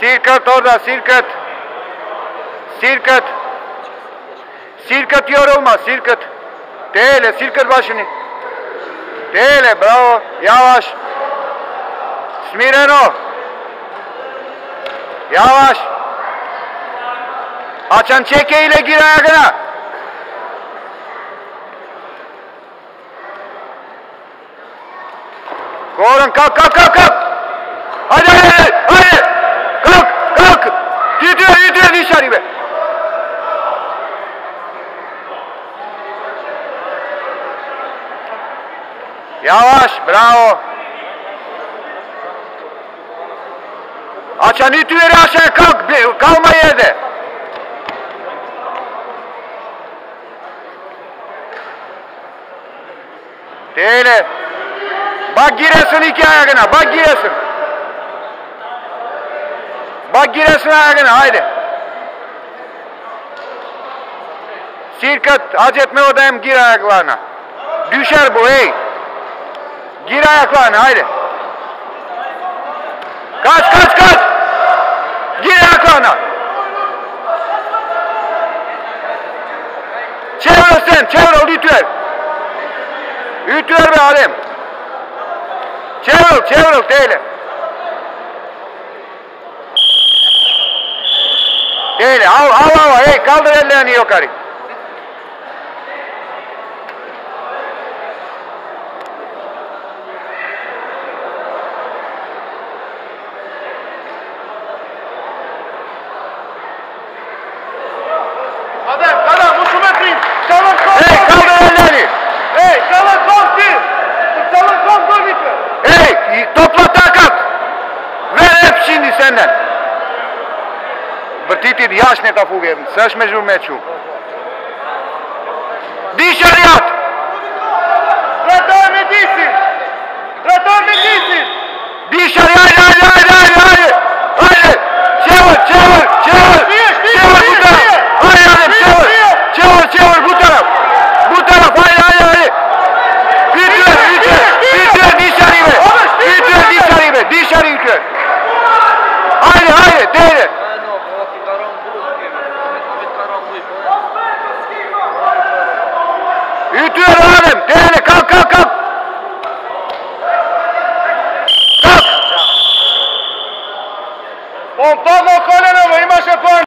Sirkut orada Sirkut. Sirkut. Sirkut yorulma Sirkut. Değil Sirkut başını. Değil bravo. Yavaş. Smireno. Yavaş. Açan çekeyle gir ayağına. Goran kalk kalk kalk kalk. Hadi hadi hadi. hadi. Kalk kalk. Gidiyor gidiyor dışarı be. Yavaş bravo. Açan itüleri aşağı kalk. Kalma yerde. Değil. Bak giresin iki ayağına. Bak giresin. Bak giresin ayağına. Haydi. Sirkat acı etme odayım gir ayaklarına. Düşer bu hey. Gir ayaklarına haydi. Kaç kaç kaç. Gir ayaklarına. Çevir sen çevir ol ütüler. Ütüler be Adem. Çevir çevir değil. Değil al al al hey kaldır ellerini yukarı. toplakat ve hepsini senden. Bërtitit jashtë në ka fuge, së është me zhurme që. Ütür Adem. Değil kalk kalk kalk. Kalk. On pomógł kolenom i masz pan!